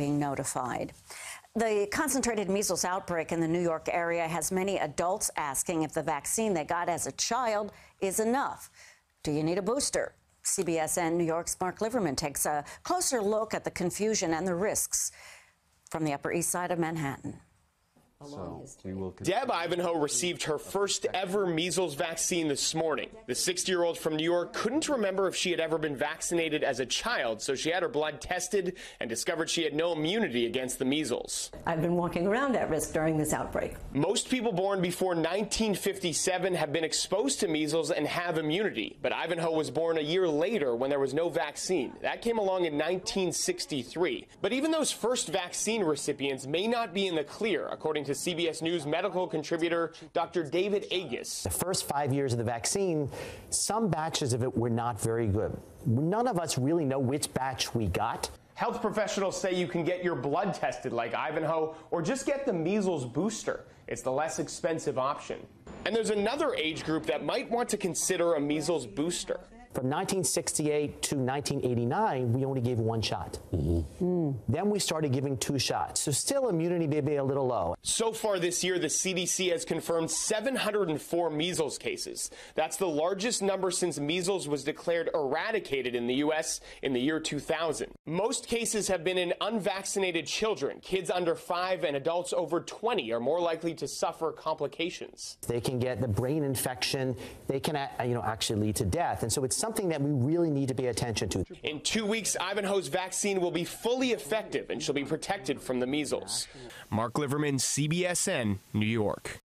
being notified. The concentrated measles outbreak in the New York area has many adults asking if the vaccine they got as a child is enough. Do you need a booster? CBSN New York's Marc Liverman takes a closer look at the confusion and the risks from the Upper East Side of Manhattan. So we will Deb Ivanhoe received her first ever measles vaccine this morning. The 60 year old from New York couldn't remember if she had ever been vaccinated as a child, so she had her blood tested and discovered she had no immunity against the measles. I've been walking around at risk during this outbreak. Most people born before 1957 have been exposed to measles and have immunity, but Ivanhoe was born a year later when there was no vaccine. That came along in 1963. But even those first vaccine recipients may not be in the clear, according to to CBS News medical contributor Dr. David Agus. The first five years of the vaccine, some batches of it were not very good. None of us really know which batch we got. Health professionals say you can get your blood tested like Ivanhoe or just get the measles booster. It's the less expensive option. And there's another age group that might want to consider a measles booster. From 1968 to 1989, we only gave one shot. Mm-hmm. Mm. Then we started giving two shots. So still immunity may be a little low. So far this year, the CDC has confirmed 704 measles cases. That's the largest number since measles was declared eradicated in the U.S. in the year 2000. Most cases have been in unvaccinated children. Kids under five and adults over 20 are more likely to suffer complications. They can get the brain infection. They can, uh, you know, actually lead to death. And so it's something that we really need to pay attention to. In two weeks, Ivanhoe's vaccine will be fully effective and she'll be protected from the measles. Marc Liverman, CBSN, New York.